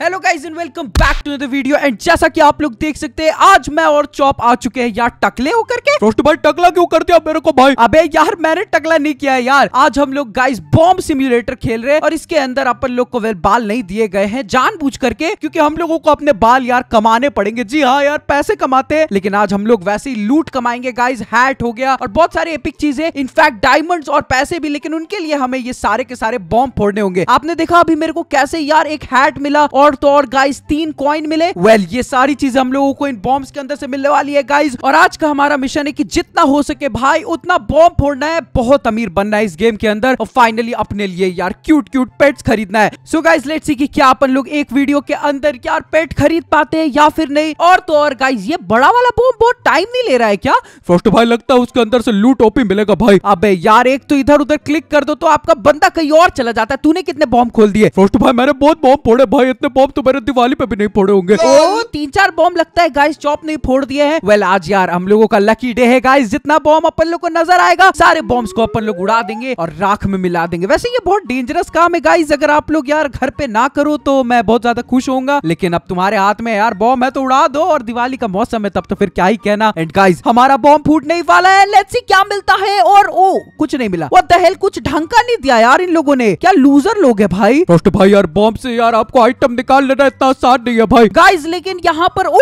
Hello guys and welcome back to the video and जैसा कि आप लोग देख सकते हैं आज मैं और चॉप आ चुके हैं यार टकले होकर के। रोस्ट भाई टकला क्यों कर दिया मेरे को भाई? अबे यार मैंने टकला नहीं किया है यार। आज हम लोग गाइस बॉम्ब सिम्युलेटर खेल रहे हैं और इसके अंदर अपन लोग को वेल बाल नहीं दिए गए हैं जानबूझ करके क्योंकि हम लोगों को अपने बाल यार कमाने पड़ेंगे। जी हाँ यार पैसे कमाते हैं लेकिन आज हम लोग वैसे ही लूट कमाएँगे गाइज़ हैट हो गया और बहुत सारे एपिक चीज़ें इनफैक्ट डायमंड और पैसे भी लेकिन उनके लिए हमें ये सारे के सारे बॉम्ब फोड़ने होंगे। आपने देखा अभी मेरे को कैसे यार एक हैट मिला और तो और गाइस तीन कॉइन मिले। वेल well, ये सारी चीज़ें हम लोगों को इन बॉम्ब्स के अंदर से मिलने वाली है गाइस और आज का हमारा मिशन है कि जितना हो सके भाई उतना बॉम्ब फोड़ना है। बहुत अमीर बनना है इस गेम के अंदर और फाइनली अपने लिए यार क्यूट क्यूट पेट्स खरीदना है। सो गाइस लेट्स सी कि क्या अपन लोग एक वीडियो के अंदर यार पेट खरीद पाते हैं या फिर नहीं। और तो और गाइस ये बड़ा वाला बॉम्ब बहुत टाइम नहीं ले रहा है क्या? रोस्ट भाई लगता है उसके अंदर से लूट ओपी मिलेगा भाई। अबे यार एक तो इधर उधर क्लिक कर दो तो आपका बंदा कहीं और चला जाता है। तूने कितने बॉम्ब खोल दिए? रोस्ट भाई मैंने बहुत बॉम्ब फोड़े भाई इतने बॉम्ब तो मेरे दिवाली पे भी नहीं फोड़े होंगे। ओ तीन चार बॉम्ब लगता है गाइस चॉप ने फोड़ दिए हैं। वेल आज यार हम लोगों का लकी डे है गाइस जितना बॉम्ब अपन लोग को नज़र आएगा सारे बॉम्ब्स को अपन लोग उड़ा देंगे और राख में मिला देंगे। वैसे ये बहुत डेंजरस काम है गाइस अगर आप लोग यार घर पे ना करो तो मैं बहुत ज़्यादा खुश होऊँगा। लेकिन अब तुम्हारे हाथ में यार बॉम्ब है तो उड़ा दो और दिवाली का मौसम है तब तो फिर क्या ही कहना। एंड गाइस हमारा बॉम्ब फूटने ही वाला है। लेट्स सी क्या मिलता है और ओ कुछ नहीं मिला। व्हाट द हेल कुछ ढंग का नहीं दिया यार इन लोगों ने। क्या लूजर लोग है भाई। भाई यार बॉम्ब से यार आपको आइटम निकाल लेना इतना आसान नहीं है भाई। गाइज़ लेकिन यहाँ पर ओ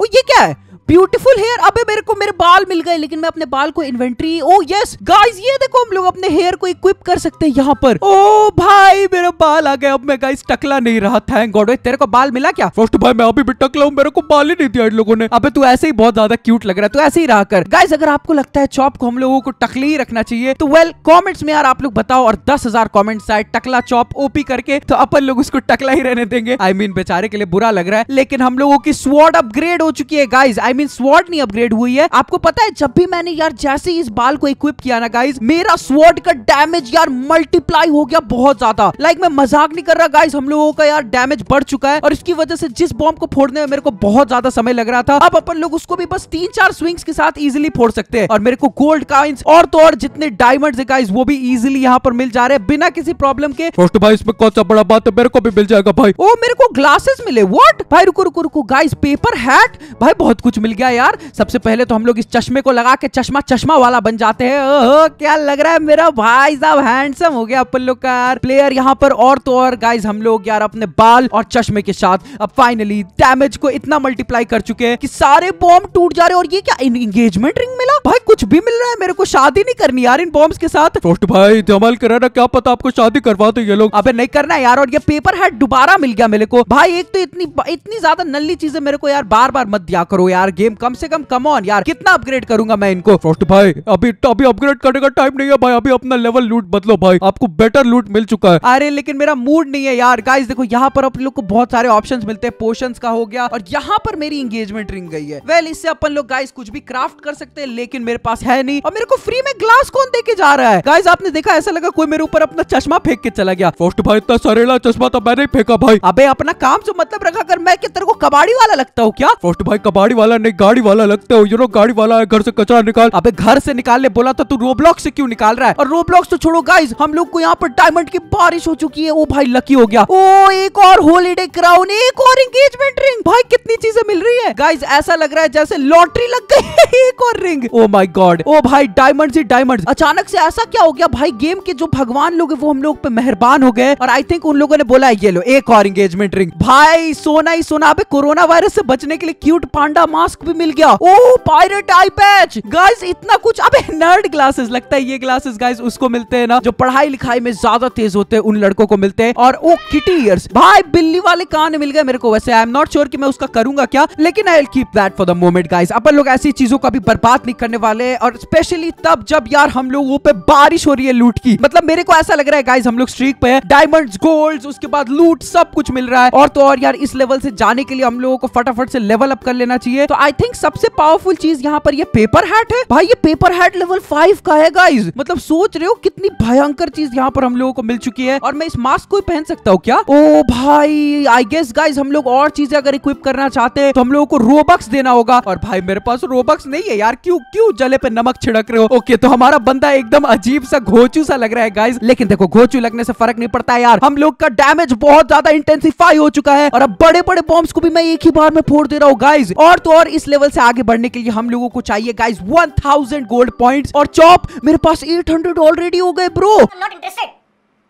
ओ ये क्या है? ब्यूटीफुल हेयर अबे मेरे को, मेरे बाल मिल गए, लेकिन मैं अपने बाल को इन्वेंट्री ओ यस गाइस ये देखो हम लोग अपने हेयर को इक्विप कर सकते हैं यहाँ पर। ओ भाई, मेरा बाल आ गया। अब मैं गाइस टकला नहीं रहा। थैंक गॉड तेरे को बाल मिला क्या? रोस्ट भाई, मैं अभी भी टकला हूँ। मेरे को बाल ही नहीं दिया इन लोगों ने। अबे, तू ऐसे ही बहुत ज़्यादा क्यूट लग रहा है। तू ऐसे ही रहा कर। गाइस अगर आपको लगता है चॉप को हम लोगों को टकले ही रखना चाहिए तो वेल कॉमेंट्स में यार आप लोग बताओ और दस हज़ार कॉमेंट्स आए टकला चॉप ओपी करके तो अपन लोग उसको टकला ही रहने देंगे। आई I मीन बेचारे के लिए बुरा लग रहा है, लेकिन हम लोगों की स्वॉर्ड अपग्रेड हो चुकी है गाइज़ आई मीन स्वॉर्ड नहीं अपग्रेड हुई है। आपको पता है जब भी मैंने यार जैसे इस बाल को इक्विप किया ना गाइस मेरा स्वॉर्ड का डैमेज यार मल्टीप्लाई हो गया बहुत ज़्यादा। लाइक मैं मज़ाक नहीं कर रहा गाइस हम लोगों का यार डैमेज बढ़ चुका है और इसकी वजह से जिस बॉम्ब को फोड़ने में मेरे को बहुत ज़्यादा समय लग रहा था अब अपन लोग उसको भी बस तीन चार स्विंग्स के साथ इजिली फोड़ सकते हैं। और मेरे को गोल्ड कॉइन्स और तो और जितने डायमंड है गाइस वो भी इजिली यहाँ पर मिल जा रहे हैं बिना किसी प्रॉब्लम के। भाई इसमें कौन सा बड़ा बात है? मेरे को भी मिल जाएगा भाई। ओ मेरे को ग्लासेस मिले। व्हाट भाई रुको रुको रुको गाइस पेपर हैट भाई बहुत कुछ मिल गया यार। सबसे पहले तो हम लोग इस चश्मे को लगा के चश्मा चश्मा वाला बन जाते हैं। ओहो क्या लग रहा है मेरा भाई साहब हैंडसम हो गया अपन लोग का यार। प्लेयर यहाँ पर और तो और गाइस हम लोग यार अपने बाल और चश्मे के साथ अब फाइनली डैमेज को इतना मल्टीप्लाई कर चुके हैं कि सारे बॉम्ब टूट जा रहे और ये क्या इंगेजमेंट रिंग मिला? भाई कुछ भी मिल रहा है मेरे को शादी नहीं करनी यार इन बॉम्ब्स के साथ। भाई धमाल करा ना क्या पता आपको शादी करवा दो ये लोग। अबे नहीं करना यार और ये पेपर हैट दोबारा मिल गया मेरे को। भाई एक तो इतनी इतनी ज़्यादा नल्ली चीज़ें मेरे को यार बार बार मत दिया करो यार। गेम कम से कम कम ऑन यार कितना अपग्रेड करूँगा मैं इनको? रोस्ट भाई अभी अभी अपग्रेड करने का टाइम नहीं है भाई अभी अपना लेवल लूट बदलो भाई आपको बेटर लूट मिल चुका है। अरे लेकिन मेरा मूड नहीं है यार गाइस देखो यहाँ पर अपन लोग को बहुत सारे ऑप्शन मिलते हैं पोशन का हो गया और यहाँ पर मेरी एंगेजमेंट रिंग गई है। वेल इससे अपन लोग गाइस कुछ भी क्राफ्ट कर सकते हैं लेकिन मेरे पास है नहीं और मेरे को फ्री में ग्लास कौन दे के जा रहा है? गाइस आपने देखा ऐसा लगा कोई मेरे ऊपर अपना चश्मा फेंक के चला गया। रोस्ट भाई इतना सरेला चश्मा तो मैंने फेंका भाई। अबे अपना काम से मतलब रखा कर मैं तेरे को कबाड़ी वाला लगता हूँ क्या? रोस्ट भाई कबाड़ी वाला नहीं, गाड़ी वाला लगता हो यूरो गाड़ी वाला है, घर से कचरा निकाल। अबे घर से निकालने बोला था तू रोब्लॉक्स से क्यों निकाल रहा है? और रोब्लॉक्स तो छोड़ो गाइस हम लोग को यहाँ पर डायमंड की बारिश हो चुकी है। ओ भाई लकी हो गया। ओ, एक और होलीडे क्राउन एक और एंगेजमेंट रिंग भाई, कितनी चीज़ें मिल रही है। गाइस ऐसा लग रहा है जैसे लॉटरी लग गई एक और रिंग ओ माई गॉड ओ भाई डायमंड डायमंड अचानक से ऐसा क्या हो गया? भाई गेम के जो भगवान लोग है, वो हम लोग पे मेहरबान हो गए। और आई थिंक उन लोगों ने बोला ये लो, एक और एंगेजमेंट रिंग भाई, सोना ही सोना। अबे, कोरोना वायरस से बचने के लिए क्यूट पांडा मास्क भी मिल गया। ओ पायरेट आई पैच गाइस इतना कुछ अबे नर्ड ग्लासेस लगता है ये ग्लासेस गाइस उसको मिलते हैं ना, जो पढ़ाई लिखाई में ज़्यादा तेज होते हैं, उन लड़कों को मिलते हैं। और ओ किटी ईयर्स भाई, बिल्ली वाले कान मिल गए मेरे को वैसे। आई एम नॉट श्योर कि मैं उसका करूँगा क्या, लेकिन I keep that for the moment guys अपन लोग ऐसी चीज़ों का भी बर्बाद नहीं करने वाले और स्पेशली तब जब यार हम लोगों पे बारिश हो रही है लूट की। मतलब मेरे को ऐसा लग रहा है गाइस हम लोग स्ट्रीक पे है। डायमंड्स गोल्ड्स उसके बाद लूट सब कुछ मिल रहा है। और तो और यार, इस लेवल से जाने के लिए हम लोगों को फटाफट से लेवल अप कर लेना चाहिए। तो आई थिंक सबसे पावरफुल चीज़ यहाँ पर ये पेपर हैट है। भाई, ये पेपर हैट लेवल फाइव का है गाइज़ मतलब सोच रहे हो कितनी भयंकर चीज़ यहाँ पर हम लोगों को मिल चुकी है। और मैं इस मास्क को पहन सकता हूँ क्या? ओ भाई आई गेस गाइज़ हम लोग और चीज़ें अगर इक्विप करना चाहते हैं तो हम लोगों को रोबक्स देना होगा। और भाई, मेरे पास रोबक्स नहीं है यार। क्यों क्यों जले पे नमक छिड़क रहे हो? ओके तो हमारा बंदा एकदम अजीब सा, घोचू सा लग रहा है गाइज़ लेकिन देखो, घोचू लगने से फ़र्क नहीं पड़ता यार। हम लोग का डैमेज बहुत ज़्यादा इंटेंसिफाई हो चुका है। और अब बड़े बड़े बॉम्ब्स को भी मैं एक ही बार में फोड़ दे रहा हूँ गाइज़ और तो और इस लेवल से आगे बढ़ने के लिए हम लोगों को चाहिए guys one thousand gold point और चौप, मेरे पास एट हंड्रेड ऑलरेडी हो गए bro not interested I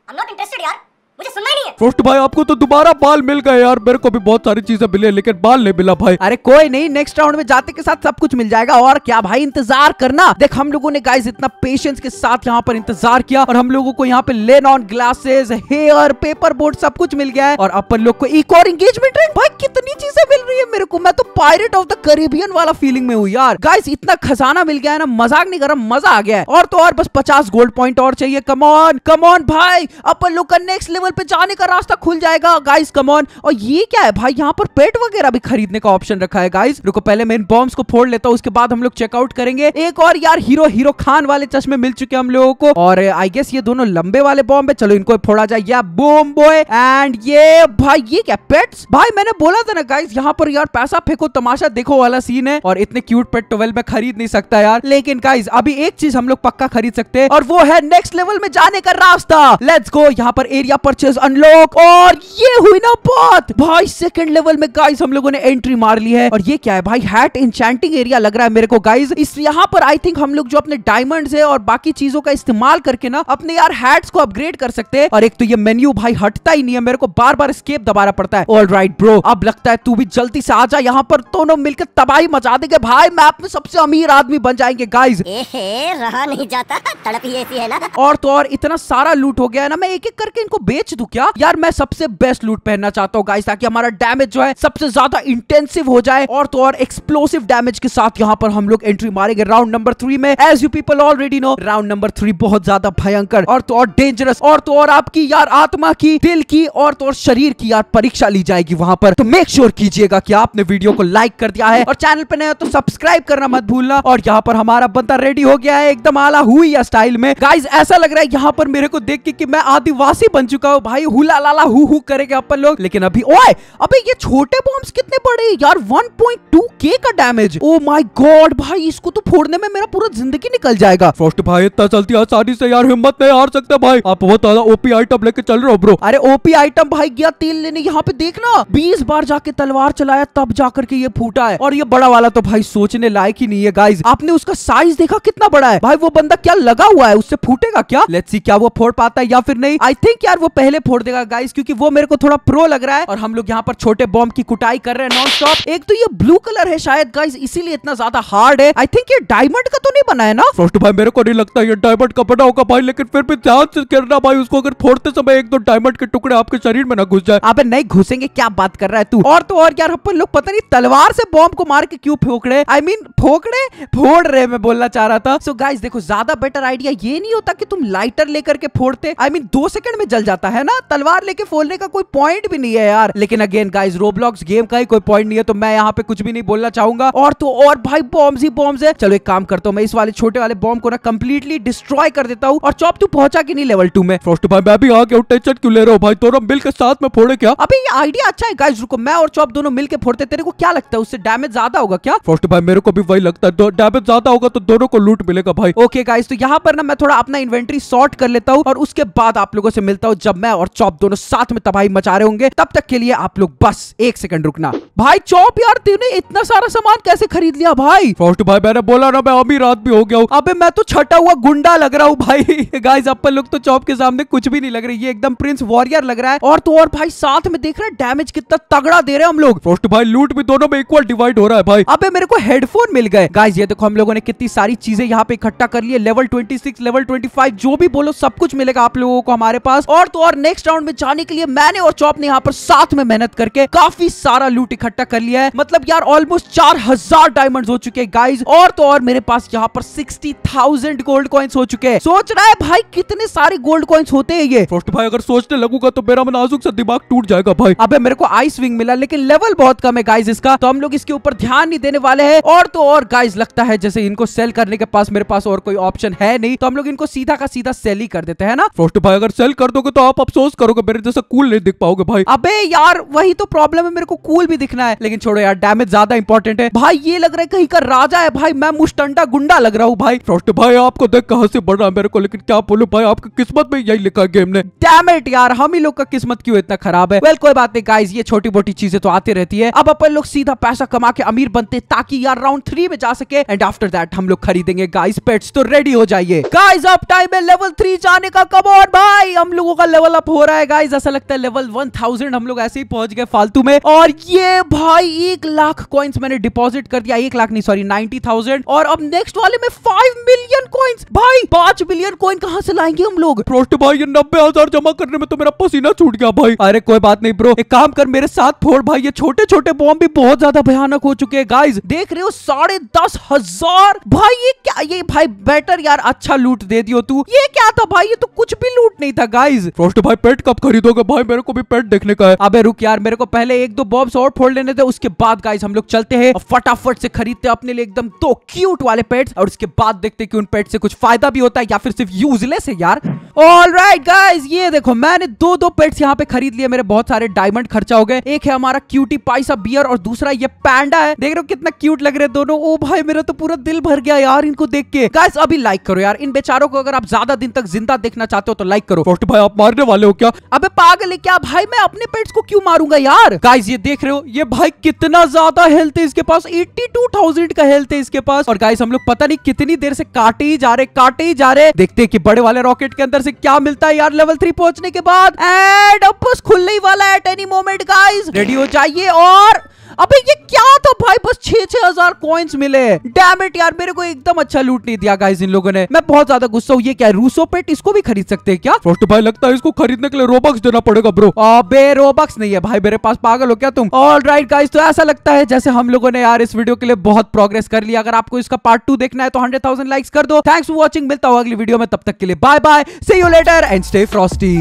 am not interested यार। मुझे सुनना नहीं है। फ़र्स्ट भाई आपको तो दोबारा बाल मिल गए यार। मेरे को भी बहुत सारी चीज़ें मिली लेकिन बाल नहीं मिला भाई। अरे कोई नहीं नेक्स्ट राउंड में जाते के साथ सब कुछ मिल जाएगा। और क्या भाई इंतज़ार करना। देख हम लोगों ने गाइस इतना पेशेंस के साथ यहाँ पर इंतज़ार किया और हम लोगों को यहाँ पे lane on glasses hair paper board सब कुछ मिल गया है। और अपन लोग को एक और एंगेजमेंट रिंग भाई कितनी चीज़ें मिल रही है मेरे को। मैं तो पायरेट ऑफ़ द करेबियन वाला फीलिंग में हूँ यार। गाइस इतना खजाना मिल गया है ना मज़ाक नहीं कर रहा मज़ा आ गया है। और तो और बस पचास गोल्ड पॉइंट और चाहिए। कमॉन कमॉन भाई। अपन लोग का नेक्स्ट लेवल पे जाने का रास्ता खुल जाएगा। गाइस कमॉन और ये क्या है भाई? यहाँ पर पेट वगैरह भी खरीदने का ऑप्शन रखा है गाइस रुको, पहले मैं इन बॉम्ब्स को फोड़ लेता हूँ, उसके बाद हम लोग चेकआउट करेंगे। एक और यार हीरो हीरो खान वाले चश्मे मिल चुके हम लोगों को। और आई गेस ये दोनों लंबे वाले बॉम्ब है। चलो, इनको फोड़ा जाए। या बूम बॉय एंड ये भाई, ये क्या पेट्स भाई, मैंने बोला था ना गाइस यहाँ पर यार पैसा फेंको, तमाशा देखो वाला सीन है। और इतने क्यूट पेट ट्वेल्व में खरीद नहीं सकता यार। लेकिन गाइस अभी एक चीज़ हम लोग पक्का खरीद सकते हैं। और वो है नेक्स्ट लेवल में जाने का रास्ता। लेट्स गो यहाँ पर एरिया परचेज अनलॉक और ये हुई ना बात। भाई सेकंड लेवल में गाइस हम लोगों ने एंट्री मार ली है। और ये क्या है? भाई हैट इंचेंटिंग एरिया लग रहा है मेरे को गाइस इस यहाँ पर आई थिंक हम लोग जो अपने डायमंड्स है और बाकी चीज़ों का इस्तेमाल करके ना अपने यार हैट्स को अपग्रेड कर सकते हैं। और एक तो ये मेन्यू भाई हटता ही नहीं है मेरे को बार बार स्केप दबाना पड़ता है। ऑल राइट ब्रो अब लगता है तू भी जल्दी से आ जा यहाँ पर। दोनों मिलकर तबाही मचा देंगे। भाई मैप में सबसे अमीर आदमी बन जाएँगे गाइज़ रहा नहीं जाता। तड़प ही ऐसी है ना। और तो और इतना सारा लूट हो गया है ना मैं एक एक करके इनको बेच दूँ क्या? यार, मैं सबसे बेस्ट लूट पहनना चाहता हूँ गाइस ताकि हमारा डैमेज जो है सबसे ज़्यादा इंटेंसिव हो जाए और तो और एक्सप्लोसिव डैमेज के साथ यहाँ पर हम लोग एंट्री मारेंगे। राउंड नंबर थ्री में as you people already know round number three बहुत ज़्यादा भयंकर और तो और डेंजरस और तो और आपकी, यार, आत्मा की, दिल की और तो और शरीर की यार परीक्षा ली जाएगी वहाँ पर। तो मेक श्योर कीजिएगा कि आपने वीडियो को लाइक कर दिया है और चैनल पर नया तो सब्सक्राइब करना मत भूलना। और यहाँ पर हमारा बंदा रेडी हो गया है, एकदम आला हुई स्टाइल में। गाइज़ ऐसा लग रहा है यहाँ पर मेरे को देख के कि मैं आदिवासी बन चुका हूँ। भाई हुला लाला हु हु करेंगे अपन लोग। लेकिन अभी ओए अबे ये छोटे बॉम्ब्स कितने बड़े यार 1.2 के का डैमेज ओ माय गॉड भाई इसको तो फोड़ने में मेरा पूरा ज़िंदगी निकल जाएगा। फ़र्स्ट भाई इतना चलती आसानी से यार हिम्मत नहीं हार सकते भाई। आप बहुत ज़्यादा ओपी आइटम लेके चल रहे हो ब्रो अरे ओपी आइटम भाई गया तेल लेने यहाँ पे देखना। 20 बार जाके तलवार चलाया तब जाकर के ये फूटा है। और ये बड़ा वाला तो भाई सोचने लायक ही नहीं है गाइज़ आपने उसका साइज़ देखा कितना बड़ा है? भाई वो बंदा क्या लगा हुआ है? उससे फूटेगा क्या? लेट्स सी क्या वो फोड़ पाता है या फिर नहीं? आई थिंक यार वो पहले फोड़ देगा गाइस क्योंकि वो मेरे को थोड़ा प्रो लग रहा है और हम लोग यहाँ पर छोटे बॉम्ब की कुटाई कर रहे हैं नॉन स्टॉप एक तो ये ब्लू कलर है शायद गाइस इसीलिए इतना ज़्यादा हार्ड है। आई थिंक ये डायमंड का तो नहीं बना है ना? फ़र्स्ट भाई मेरे को नहीं लगता ये डायमंड का बना होगा भाई लेकिन फिर भी ध्यान से करना भाई उसको अगर फोड़ते समय एक दो डायमंड के टुकड़े आपके शरीर में ना घुस जाए। अबे नहीं घुसेंगे क्या बात कर रहा है तू? और तो और यार अपन लोग पता नहीं तलवार से बॉम्ब को मार के क्यों फोक रहे आई मीन फोक रहे फोड़ रहे मैं बोलना चाह रहा था। सो गाइस देखो ज़्यादा बेटर आइडिया ये नहीं होता कि तुम लाइटर लेकर के फोड़ते। आई मीन दो सेकंड में जल जाता है ना? तलवार लेके फोड़ने का कोई पॉइंट भी नहीं है यार। लेकिन अगेन गाइज़ रोबलॉक्स गेम का ही कोई पॉइंट नहीं है तो मैं यहाँ पे कुछ भी नहीं बोलना चाहूँगा। और तो और भाई बॉम्ब ही बॉम्ब है। चलो एक काम करता हूँ मैं इस वाले छोटे वाले बॉम्ब को ना कंप्लीटली डिस्ट्रॉय कर देता हूँ। और चॉप तू पहुँचा कि नहीं लेवल टू में? फ़र्स्ट भाई मैं भी आ गया टेंशन क्यों ले रहा हूँ? भाई दोनों मिल के साथ में फोड़े क्या? अबे ये आइडिया अच्छा है गाइस रुको मैं और चॉप दोनों मिलके फोड़ते तेरे को क्या लगता है? उससे डैमेज ज़्यादा होगा क्या? फ़र्स्ट भाई मेरे को भी वही लगता है। डैमेज ज़्यादा होगा तो दोनों को लूट मिलेगा भाई। ओके गाइस तो यहाँ पर ना मैं थोड़ा अपना इन्वेंट्री सॉर्ट कर लेता हूँ और उसके बाद आप लोगों से मिलता हूँ जब मैं और चौप दोनों साथ में तबाही मचा रहे होंगे। तब तक के लिए आप लोग बस एक सेकंड रुकना। भाई चॉप यार तूने इतना सारा सामान कैसे खरीद लिया भाई? फ़र्स्ट भाई मैंने बोला ना मैं अमीर आदमी हो गया हूँ। अबे मैं तो छटा हुआ गुंडा लग रहा हूँ भाई। गाइस अपन लोग तो चॉप के सामने कुछ भी नहीं लग रही ये एकदम प्रिंस वॉरियर लग रहा है। और तो और भाई साथ में देख रहे हैं डैमेज कितना तगड़ा दे रहे हैं हम लोग। फ़र्स्ट भाई लूट भी दोनों में इक्वल डिवाइड हो रहा है भाई। अबे मेरे को हेडफोन मिल गए। गाइस ये देखो हम लोगों ने कितनी सारी चीज़ें यहाँ पे इकट्ठा कर ली है। लेवल 26 लेवल 25 जो भी बोलो सब कुछ मिलेगा आप लोगों को हमारे पास। और तो और नेक्स्ट राउंड में जाने के लिए मैंने और चौप ने यहाँ पर साथ में मेहनत करके काफ़ी सारा लूट इकट्ठा कर लिया है। मतलब यार ऑलमोस्ट चार हज़ार डायमंड हो चुके हैं गाइज़ और तो और मेरे पास यहाँ पर सिक्सटी थाउज़ेंड गोल्ड कॉइन्स हो चुके हैं। सोच रहा है भाई कितने सारे गोल्ड कॉइन्स होते हैं ये? फ्रॉस्ट भाई अगर सोचने लगूँगा तो मेरा नाजुक सा दिमाग टूट जाएगा भाई। अबे मेरे को आइस विंग मिला लेकिन लेवल बहुत कम है गाइज़ इसका। तो हम लोग इसके ऊपर ध्यान नहीं देने वाले हैं। और तो और गाइज़ लगता है जैसे इनको सेल करने के पास मेरे पास और कोई ऑप्शन है नहीं तो हम लोग इनको सीधा का सीधा सेल ही कर देते हैं ना? फ्रॉस्ट भाई अगर सेल कर दोगे तो आप अफसोस करोगे मेरे जैसा कूल नहीं दिख पाओगे भाई। अबे यार वही तो प्रॉब्लम है मेरे को कूल भी दिखना है। लेकिन छोड़ो यार डैमेज ज़्यादा इंपॉर्टेंट है। भाई ये लग रहा है कहीं का राजा है भाई मैं मुस्टंडा गुंडा लग रहा हूँ भाई। फ्रॉस्ट भाई आपको देख कहाँ से बढ़ रहा है मेरे को लेकिन क्या बोलूँ भाई आपकी किस्मत में यही लिखा है गेम ने। डैमेट यार हम ही लोग का किस्मत क्यों इतना खराब है? वेल कोई बात नहीं गाइज़ ये छोटी मोटी चीज़ें तो आती रहती है। अब अपन लोग सीधा पैसा कमा के अमीर बनते ताकि यार राउंड थ्री में जा सके। एंड आफ्टर दैट हम लोग खरीदेंगे गाइस पेट्स तो रेडी हो जाइए। गाइस अब टाइम है लेवल थ्री जाने का कम ऑन भाई हम लोगों का लेवल अप हो रहा है गाइज़ ऐसा लगता है लेवल वन थाउज़ेंड हम लोग ऐसे ही पहुँच गए फालतू में। और ये भाई एक लाख कॉइन्स मैंने डिपॉजिट कर दिया। एक लाख नहीं सॉरी नाइनटी थाउज़ेंड और अब नेक्स्ट वाले में फाइव मिलियन कॉइन्स भाई पाँच मिलियन कॉइन कहाँ से लाएँगे हम लोग? फ्रॉस्ट भाई ये नब्बे हज़ार जमा करने में तो मेरा पसीना छूट गया भाई। अरे कोई बात नहीं ब्रो एक काम कर मेरे साथ फोड़ भाई ये छोटे छोटे बॉम्ब भी बहुत ज़्यादा भयानक हो चुके हैं गाइज़ देख रहे हो साढ़े दस हज़ार। भाई ये क्या ये भाई बेटर यार अच्छा लूट दे दियो तू। ये क्या था भाई? ये तो कुछ भी लूट नहीं था गाइज़ फ्रॉस्ट भाई पेट कब खरीदोगे? भाई मेरे को भी पेट देखने का है। अबे रुक यार, मेरे को पहले एक दो बॉब्स और फोड़ लेने थे उसके बाद गाइस हम लोग चलते हैं फटाफट से खरीदते हैं अपने लिए एकदम दो क्यूट वाले पेट्स और उसके बाद देखते हैं कि उन पेट से कुछ फ़ायदा भी होता है या फिर सिर्फ़ यूजलेस है यार। ऑल राइट गाइज़ ये देखो मैंने दो दो पेट्स यहाँ पे खरीद लिए मेरे बहुत सारे डायमंड खर्चा हो गए। एक है हमारा क्यूटी पाई सा बियर और दूसरा ये पैंडा है। देख रहे हो कितना क्यूट लग रहे हैं दोनों। ओ भाई मेरा तो पूरा दिल भर गया यार इनको देख के। गाइस अभी लाइक करो यार। इन बेचारों को अगर आप ज़्यादा दिन तक ज़िंदा देखना चाहते हो तो लाइक करो। फ्रॉस्ट भाई आप मारने वाले हो क्या? अबे पागल है क्या? भाई मैं अपने पेट्स को क्यों मारूँगा यार? गाइस ये देख रहे हो ये भाई कितना ज़्यादा हेल्थ है इसके पास। 82,000 का हेल्थ है इसके पास। और गाइस हम लोग पता नहीं कितनी देर से काटे ही जा रहे काटे ही जा रहे। देखते हैं कि बड़े वाले रॉकेट के अंदर से क्या मिलता है यार लेवल थ्री पहुँचने के बाद? एंड अब बस खुलने ही वाला है at any moment guys ready हो? जाइए और अबे ये क्या था भाई? बस छह छह हज़ार कॉइन्स मिले। डैम इट यार मेरे को एकदम अच्छा लूट नहीं दिया गाइस इन लोगों ने। मैं बहुत ज़्यादा गुस्सा हूँ। ये क्या रूसो पेट इसको भी खरीद सकते हैं क्या? फ्रॉस्ट भाई लगता है इसको खरीदने के लिए रोबक्स देना पड़ेगा ब्रो अबे रोबक्स नहीं है भाई मेरे पास पागल हो क्या तुम? ऑल राइट गाइस तो ऐसा लगता है जैसे हम लोगों ने यार इस वीडियो के लिए बहुत प्रोग्रेस कर लिया। अगर आपको इसका पार्ट टू देखना है तो हंड्रेड थाउज़ेंड लाइक्स कर दो। थैंक्स फॉर वॉचिंग मिलता हूँ अगली वीडियो में तब तक के लिए bye bye see you later and stay frosty